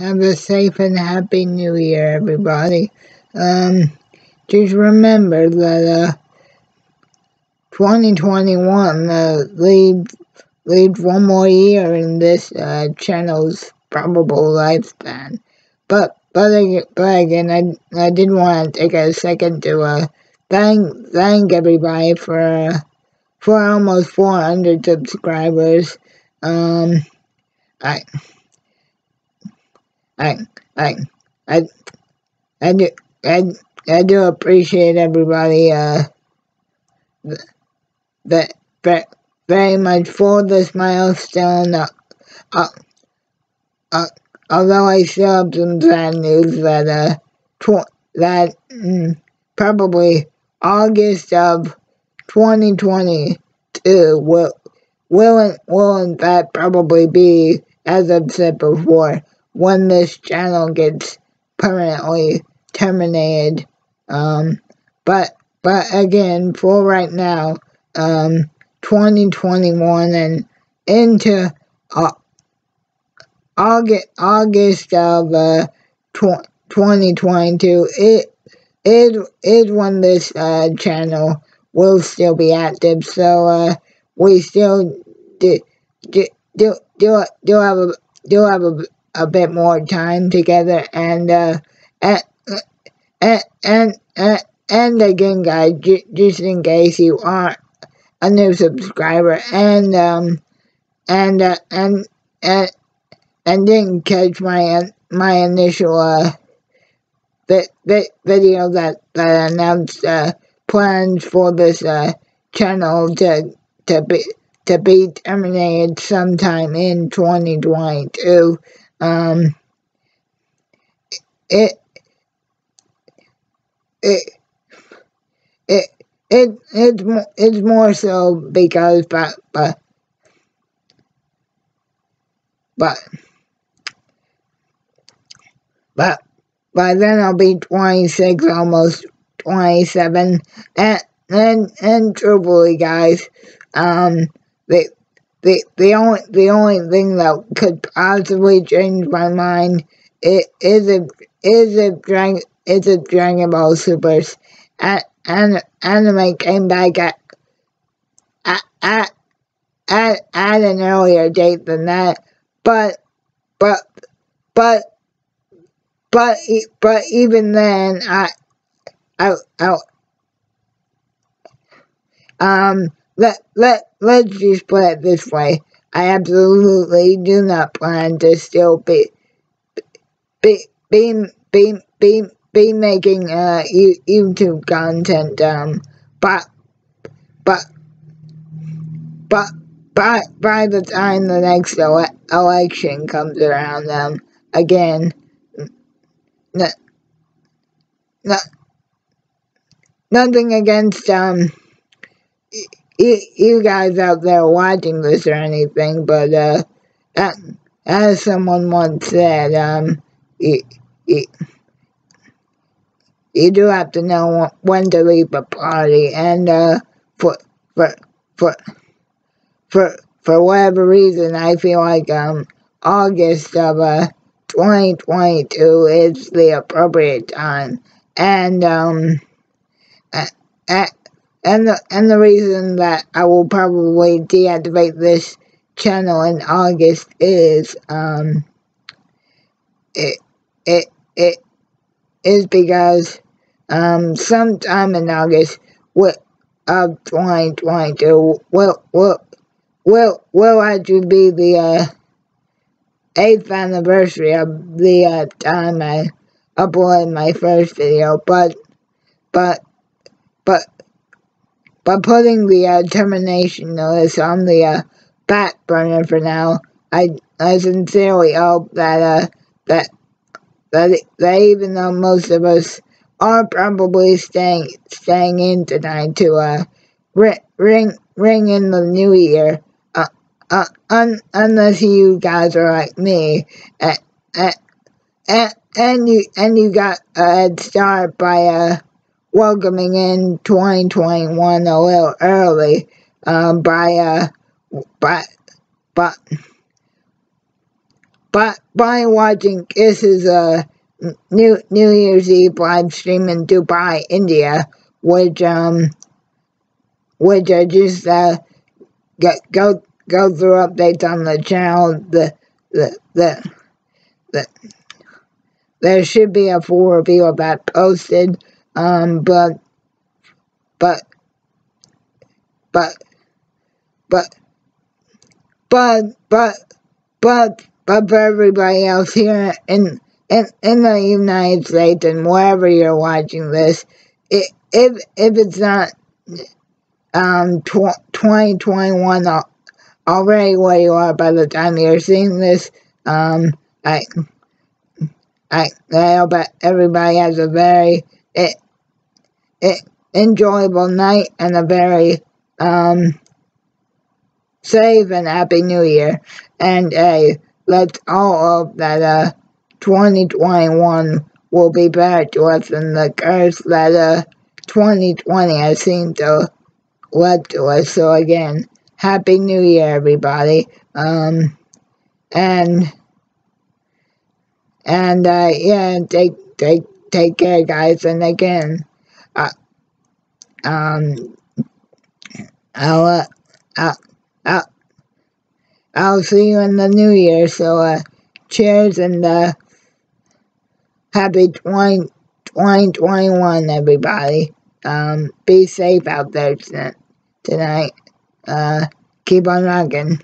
have a safe and happy new year, everybody. Um, just remember that, uh, 2021, uh, leaves, leaves one more year in this, uh, channel's probable lifespan. But, but, but again, I, I did want to take a second to, uh, thank, thank everybody for, uh, for almost 400 subscribers. Um, I, I, I, I, I do, I, I do appreciate everybody, uh, that, that very much for this milestone. Uh, uh, uh, although I still have some sad news that, uh, tw that, mm, probably August of 2022 will, will, will in fact probably be, as I've said before, when this channel gets permanently terminated. Um, but, but again, for right now, um, 2021 and into uh, August, August of uh, 2022, it is, is when this uh, channel will still be active. So uh, we still do, do, do, do, do have a do have a a bit more time together and uh and and and, and, and again guys just in case you aren't a new subscriber and um and uh, and and and didn't catch my my initial uh vi vi video that that announced uh plans for this uh channel to to be to be terminated sometime in 2022 um, it, it, it, it, it's, it's more so because, but, but, but, but, by then I'll be 26, almost 27, and, and, and truthfully, guys, um, the, the the only the only thing that could possibly change my mind is a is a Dragon is a Dragon Ball Super's and and anime came back at at at at, at an earlier date than that, but but but but but even then I I I um let, let, let's just put it this way. I absolutely do not plan to still be, be, be, be, be, be making, uh, YouTube content, um, but, but, but, by, by the time the next ele election comes around, um, again, no, no, nothing against, um, you, you guys out there watching this or anything, but uh, as someone once said, um, you, you, you do have to know when to leave a party, and uh, for for for for for whatever reason, I feel like um August of uh 2022 is the appropriate time, and um. At, and the, and the reason that I will probably deactivate this channel in August is, um, it, it, it is because, um, sometime in August of 2022 will, will, will, will actually be the, uh, eighth anniversary of the, uh, time I uploaded my first video, but, but, but, by putting the uh, termination notice on the uh, back burner for now, I I sincerely hope that uh that that that even though most of us are probably staying staying in tonight to uh ring ring ring in the new year, uh, uh un, unless you guys are like me, uh, and you and you got a head start by uh welcoming in 2021 a little early um, by uh, by but by, by watching this is a New New Year's Eve live stream in Dubai, India, which um which I just uh get go go through updates on the channel. The the the the there should be a full review of that posted. Um, but but but but but but but but for everybody else here in in in the United States and wherever you're watching this, it, if if it's not um tw 2021 already where you are by the time you're seeing this, um I I I hope everybody has a very it, it enjoyable night and a very um safe and happy new year. And uh, let's all hope that uh, 2021 will be better to us than the curse that uh, 2020 has seemed to lead to us. So again, happy new year, everybody. Um, and and uh, yeah, take take take care, guys. And again, uh, um, I'll uh, I'll I'll, see you in the new year. So, uh, cheers and, uh, happy 20, 2021, everybody. Um, be safe out there tonight. Uh, keep on rocking.